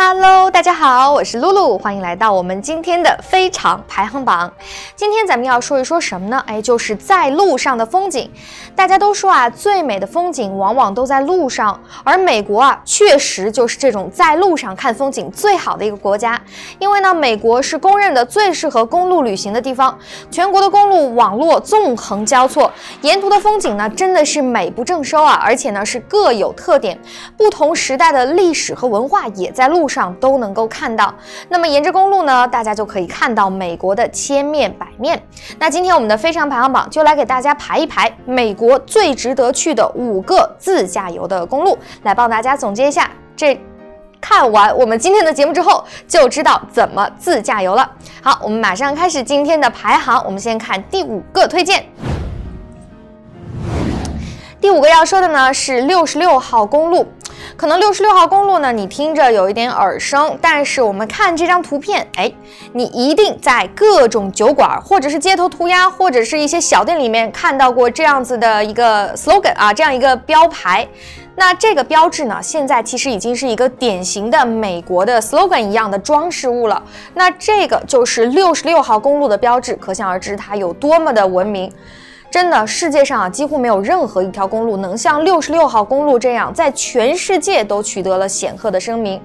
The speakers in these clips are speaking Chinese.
Hello，大家好，我是露露，欢迎来到我们今天的非常排行榜。今天咱们要说一说什么呢？哎，就是在路上的风景。大家都说啊，最美的风景往往都在路上，而美国啊，确实就是这种在路上看风景最好的一个国家。因为呢，美国是公认的最适合公路旅行的地方，全国的公路网络纵横交错，沿途的风景呢，真的是美不胜收啊，而且呢是各有特点，不同时代的历史和文化也在路。上都能够看到，那么沿着公路呢，大家就可以看到美国的千面百面。那今天我们的非常排行榜就来给大家排一排美国最值得去的五个自驾游的公路，来帮大家总结一下。这看完我们今天的节目之后，就知道怎么自驾游了。好，我们马上开始今天的排行，我们先看第五个推荐。第五个要说的呢是六十六号公路。可能六十六号公路呢，你听着有一点耳生，但是我们看这张图片，哎，你一定在各种酒馆或者是街头涂鸦或者是一些小店里面看到过这样子的一个 slogan 啊，这样一个标牌。那这个标志呢，现在其实已经是一个典型的美国的 slogan 一样的装饰物了。那这个就是六十六号公路的标志，可想而知它有多么的文明。真的，世界上啊，几乎没有任何一条公路能像六十六号公路这样，在全世界都取得了显赫的声名。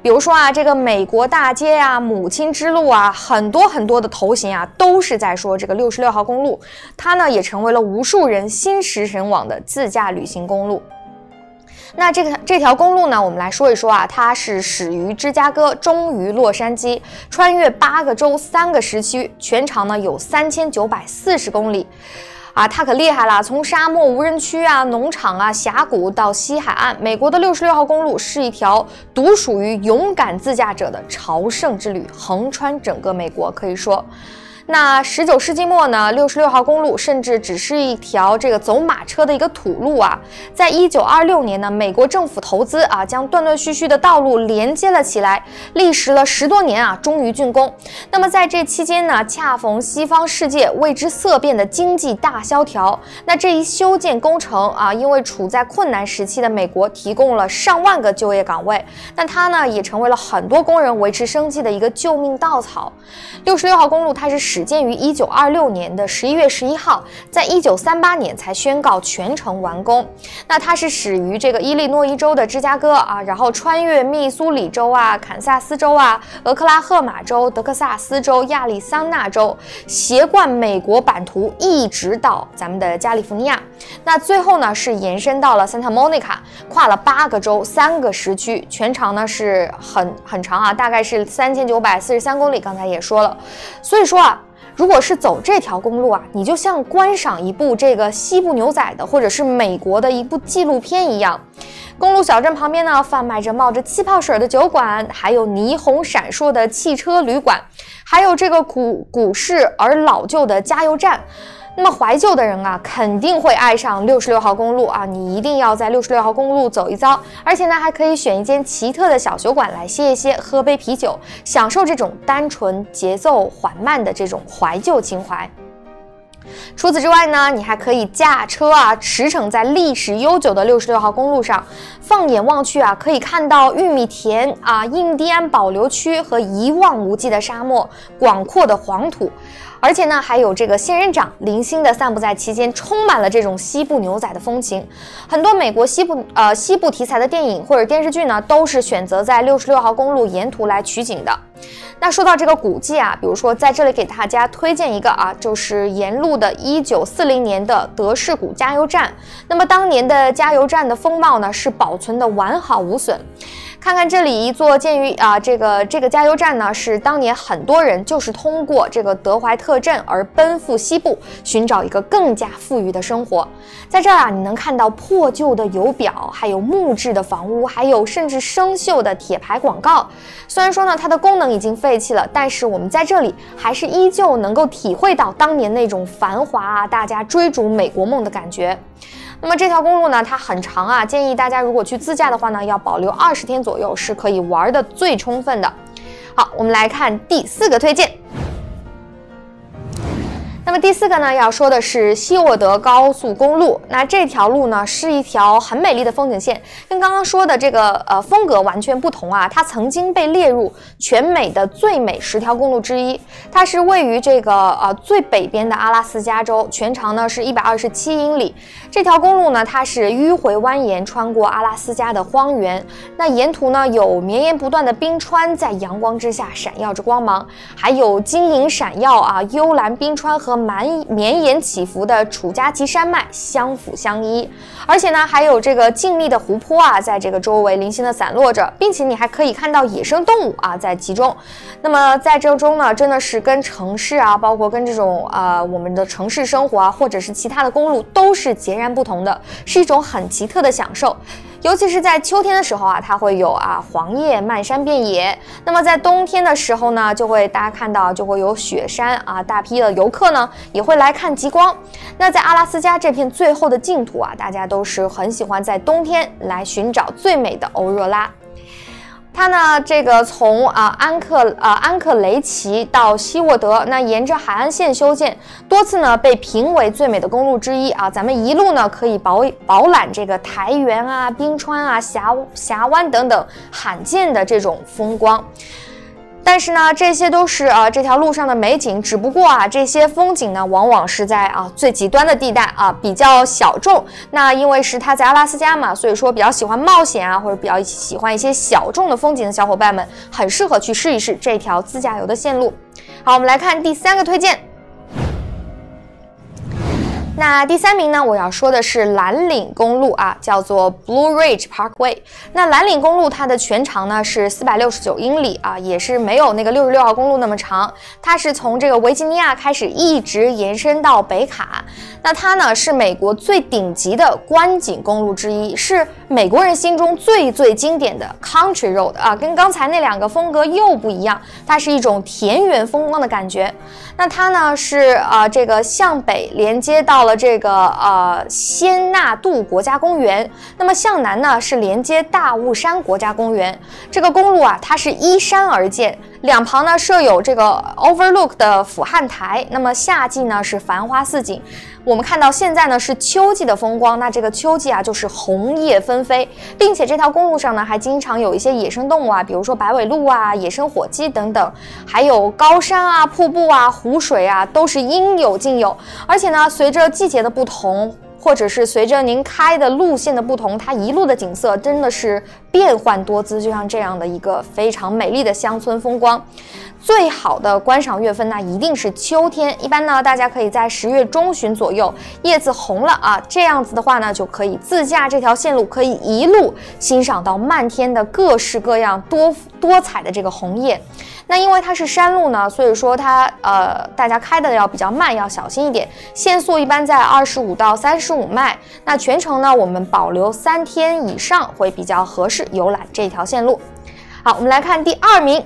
比如说啊，这个美国大街啊，母亲之路啊，很多很多的头衔啊，都是在说这个六十六号公路。它呢，也成为了无数人心驰神往的自驾旅行公路。那这个这条公路呢，我们来说一说啊，它是始于芝加哥，终于洛杉矶，穿越八个州、三个时区，全长呢有三千九百四十公里。啊，它可厉害了！从沙漠、无人区啊、农场啊、峡谷到西海岸，美国的六十六号公路是一条独属于勇敢自驾者的朝圣之旅，横穿整个美国，可以说。那十九世纪末呢，六十六号公路甚至只是一条这个走马车的一个土路啊。在一九二六年呢，美国政府投资啊，将断断续续的道路连接了起来，历时了十多年啊，终于竣工。那么在这期间呢，恰逢西方世界为之色变的经济大萧条，那这一修建工程啊，因为处在困难时期的美国提供了上万个就业岗位，那它呢，也成为了很多工人维持生计的一个救命稻草。六十六号公路它是始建于一九二六年的十一月十一号，在一九三八年才宣告全程完工。那它是始于这个伊利诺伊州的芝加哥啊，然后穿越密苏里州啊、堪萨斯州啊、俄克拉荷马州、德克萨斯州、亚利桑那州，斜贯美国版图，一直到咱们的加利福尼亚。那最后呢，是延伸到了 Santa Monica，跨了八个州、三个时区，全长呢是很很长啊，大概是三千九百四十三公里。刚才也说了，所以说啊。如果是走这条公路啊，你就像观赏一部这个西部牛仔的，或者是美国的一部纪录片一样。公路小镇旁边呢，贩卖着冒着气泡水的酒馆，还有霓虹闪烁的汽车旅馆，还有这个古古式而老旧的加油站。那么怀旧的人啊，肯定会爱上六十六号公路啊！你一定要在六十六号公路走一遭，而且呢，还可以选一间奇特的小酒馆来歇一歇，喝杯啤酒，享受这种单纯、节奏缓慢的这种怀旧情怀。除此之外呢，你还可以驾车啊，驰骋在历史悠久的六十六号公路上，放眼望去啊，可以看到玉米田啊、印第安保留区和一望无际的沙漠、广阔的黄土。而且呢，还有这个仙人掌零星的散布在其间，充满了这种西部牛仔的风情。很多美国西部呃西部题材的电影或者电视剧呢，都是选择在六十六号公路沿途来取景的。那说到这个古迹啊，比如说在这里给大家推荐一个啊，就是沿路的一九四零年的德士古加油站。那么当年的加油站的风貌呢，是保存的完好无损。看看这里一座建于啊，这个这个加油站呢，是当年很多人就是通过这个德怀特镇而奔赴西部，寻找一个更加富裕的生活。在这儿啊，你能看到破旧的油表，还有木质的房屋，还有甚至生锈的铁牌广告。虽然说呢，它的功能已经废弃了，但是我们在这里还是依旧能够体会到当年那种繁华啊，大家追逐美国梦的感觉。那么这条公路呢，它很长啊，建议大家如果去自驾的话呢，要保留二十天左右，是可以玩的最充分的。好，我们来看第四个推荐。那么第四个呢，要说的是希沃德高速公路。那这条路呢，是一条很美丽的风景线，跟刚刚说的这个呃风格完全不同啊。它曾经被列入全美的最美十条公路之一。它是位于这个呃最北边的阿拉斯加州，全长呢是一百二十七英里。这条公路呢，它是迂回蜿蜒穿过阿拉斯加的荒原。那沿途呢有绵延不断的冰川在阳光之下闪耀着光芒，还有晶莹闪耀啊幽蓝冰川和。蛮绵延起伏的楚家集山脉相辅相依，而且呢，还有这个静谧的湖泊啊，在这个周围零星的散落着，并且你还可以看到野生动物啊在其中。那么在这中呢，真的是跟城市啊，包括跟这种啊我们的城市生活啊，或者是其他的公路都是截然不同的，是一种很奇特的享受。尤其是在秋天的时候啊，它会有啊黄叶漫山遍野。那么在冬天的时候呢，就会大家看到就会有雪山啊，大批的游客呢也会来看极光。那在阿拉斯加这片最后的净土啊，大家都是很喜欢在冬天来寻找最美的欧若拉。它呢，这个从啊安克啊安克雷奇到希沃德，那沿着海岸线修建，多次呢被评为最美的公路之一啊。咱们一路呢可以饱饱览这个台原啊、冰川啊、峡峡湾等等罕见的这种风光。但是呢，这些都是啊这条路上的美景，只不过啊这些风景呢，往往是在啊最极端的地带啊，比较小众。那因为是他在阿拉斯加嘛，所以说比较喜欢冒险啊，或者比较喜欢一些小众的风景的小伙伴们，很适合去试一试这条自驾游的线路。好，我们来看第三个推荐。那第三名呢？我要说的是蓝岭公路啊，叫做 Blue Ridge Parkway。那蓝岭公路它的全长呢是四百六十九英里啊，也是没有那个六十六号公路那么长。它是从这个维吉尼亚开始一直延伸到北卡。那它呢是美国最顶级的观景公路之一，是美国人心中最最经典的 Country Road 啊，跟刚才那两个风格又不一样，它是一种田园风光的感觉。那它呢是啊这个向北连接到。了这个呃仙纳度国家公园，那么向南呢是连接大雾山国家公园。这个公路啊，它是依山而建，两旁呢设有这个 overlook 的俯瞰台。那么夏季呢是繁花似锦。我们看到现在呢是秋季的风光，那这个秋季啊就是红叶纷飞，并且这条公路上呢还经常有一些野生动物啊，比如说白尾鹿啊、野生火鸡等等，还有高山啊、瀑布啊、湖水啊，都是应有尽有。而且呢，随着季节的不同。或者是随着您开的路线的不同，它一路的景色真的是变幻多姿，就像这样的一个非常美丽的乡村风光。最好的观赏月份那一定是秋天，一般呢大家可以在十月中旬左右，叶子红了啊，这样子的话呢就可以自驾这条线路，可以一路欣赏到漫天的各式各样多多彩的这个红叶。那因为它是山路呢，所以说它呃，大家开的要比较慢，要小心一点。限速一般在二十五到三十五迈。那全程呢，我们保留三天以上会比较合适游览这条线路。好，我们来看第二名。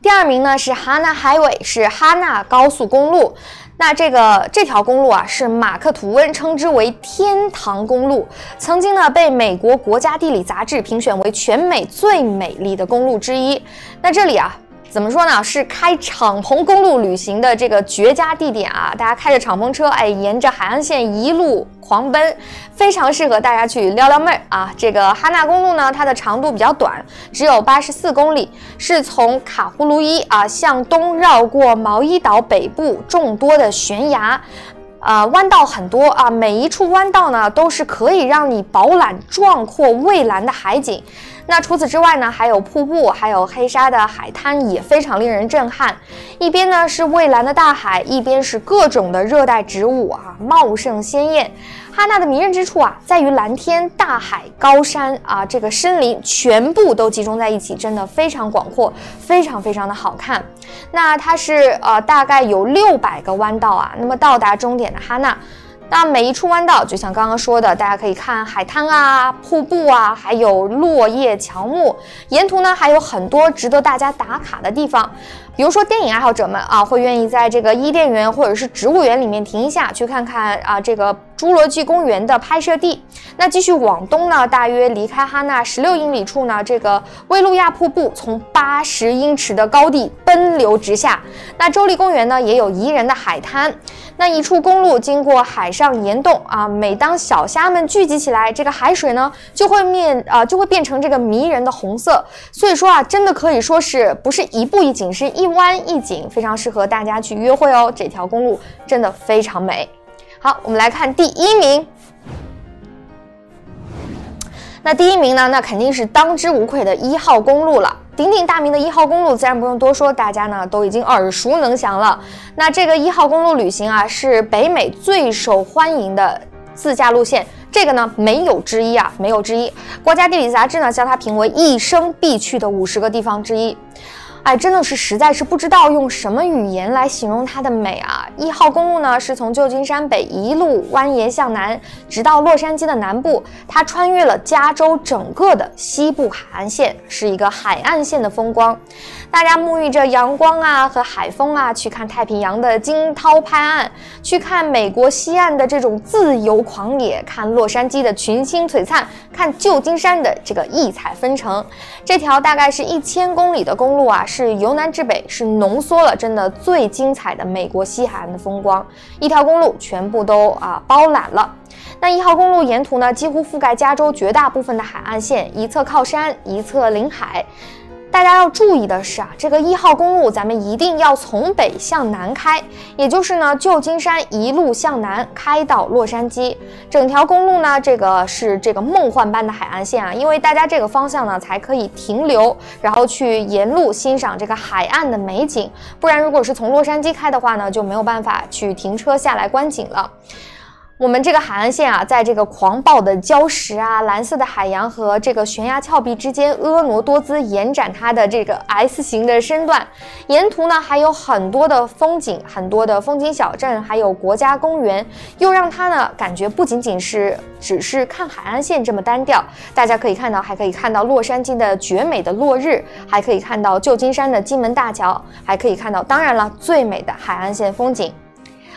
第二名呢是哈纳 Highway，是哈纳高速公路。那这个这条公路啊，是马克吐温称之为天堂公路，曾经呢被美国国家地理杂志评选为全美最美丽的公路之一。那这里啊。怎么说呢？是开敞篷公路旅行的这个绝佳地点啊！大家开着敞篷车，哎，沿着海岸线一路狂奔，非常适合大家去撩撩妹儿啊！这个哈纳公路呢，它的长度比较短，只有八十四公里，是从卡呼卢伊啊向东绕过毛伊岛北部众多的悬崖，啊，弯道很多啊，每一处弯道呢都是可以让你饱览壮阔蔚蓝的海景。那除此之外呢，还有瀑布，还有黑沙的海滩，也非常令人震撼。一边呢是蔚蓝的大海，一边是各种的热带植物啊，茂盛鲜艳。哈纳的迷人之处啊，在于蓝天、大海、高山啊，这个森林全部都集中在一起，真的非常广阔，非常非常的好看。那它是呃，大概有六百个弯道啊，那么到达终点的哈纳。那每一处弯道，就像刚刚说的，大家可以看海滩啊、瀑布啊，还有落叶乔木。沿途呢还有很多值得大家打卡的地方，比如说电影爱好者们啊，会愿意在这个伊甸园或者是植物园里面停一下，去看看啊这个侏罗纪公园的拍摄地。那继续往东呢，大约离开哈纳十六英里处呢，这个威路亚瀑布从八十英尺的高地奔流直下。那州立公园呢，也有宜人的海滩。那一处公路经过海上岩洞啊，每当小虾们聚集起来，这个海水呢就会面啊就会变成这个迷人的红色。所以说啊，真的可以说是不是一步一景，是一弯一景，非常适合大家去约会哦。这条公路真的非常美。好，我们来看第一名。那第一名呢？那肯定是当之无愧的一号公路了。鼎鼎大名的一号公路，自然不用多说，大家呢都已经耳熟能详了。那这个一号公路旅行啊，是北美最受欢迎的自驾路线，这个呢没有之一啊，没有之一。国家地理杂志呢将它评为一生必去的五十个地方之一。哎，真的是实在是不知道用什么语言来形容它的美啊！一号公路呢，是从旧金山北一路蜿蜒向南，直到洛杉矶的南部。它穿越了加州整个的西部海岸线，是一个海岸线的风光。大家沐浴着阳光啊和海风啊，去看太平洋的惊涛拍岸，去看美国西岸的这种自由狂野，看洛杉矶的群星璀璨，看旧金山的这个异彩纷呈。这条大概是一千公里的公路啊。是由南至北，是浓缩了真的最精彩的美国西海岸的风光，一条公路全部都啊包揽了。那一号公路沿途呢，几乎覆盖加州绝大部分的海岸线，一侧靠山，一侧临海。大家要注意的是啊，这个一号公路咱们一定要从北向南开，也就是呢，旧金山一路向南开到洛杉矶。整条公路呢，这个是这个梦幻般的海岸线啊，因为大家这个方向呢才可以停留，然后去沿路欣赏这个海岸的美景。不然，如果是从洛杉矶开的话呢，就没有办法去停车下来观景了。我们这个海岸线啊，在这个狂暴的礁石啊、蓝色的海洋和这个悬崖峭壁之间婀娜多姿，延展它的这个 S 型的身段。沿途呢还有很多的风景，很多的风景小镇，还有国家公园，又让它呢感觉不仅仅是只是看海岸线这么单调。大家可以看到，还可以看到洛杉矶的绝美的落日，还可以看到旧金山的金门大桥，还可以看到，当然了，最美的海岸线风景。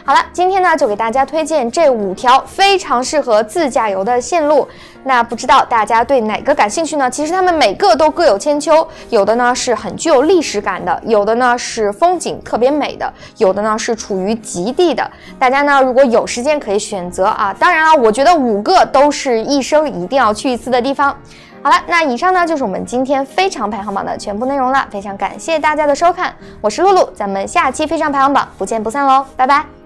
好了，今天呢就给大家推荐这五条非常适合自驾游的线路。那不知道大家对哪个感兴趣呢？其实他们每个都各有千秋，有的呢是很具有历史感的，有的呢是风景特别美的，有的呢是处于极地的。大家呢如果有时间可以选择啊。当然了，我觉得五个都是一生一定要去一次的地方。好了，那以上呢就是我们今天非常排行榜的全部内容了。非常感谢大家的收看，我是露露，咱们下期非常排行榜不见不散喽，拜拜。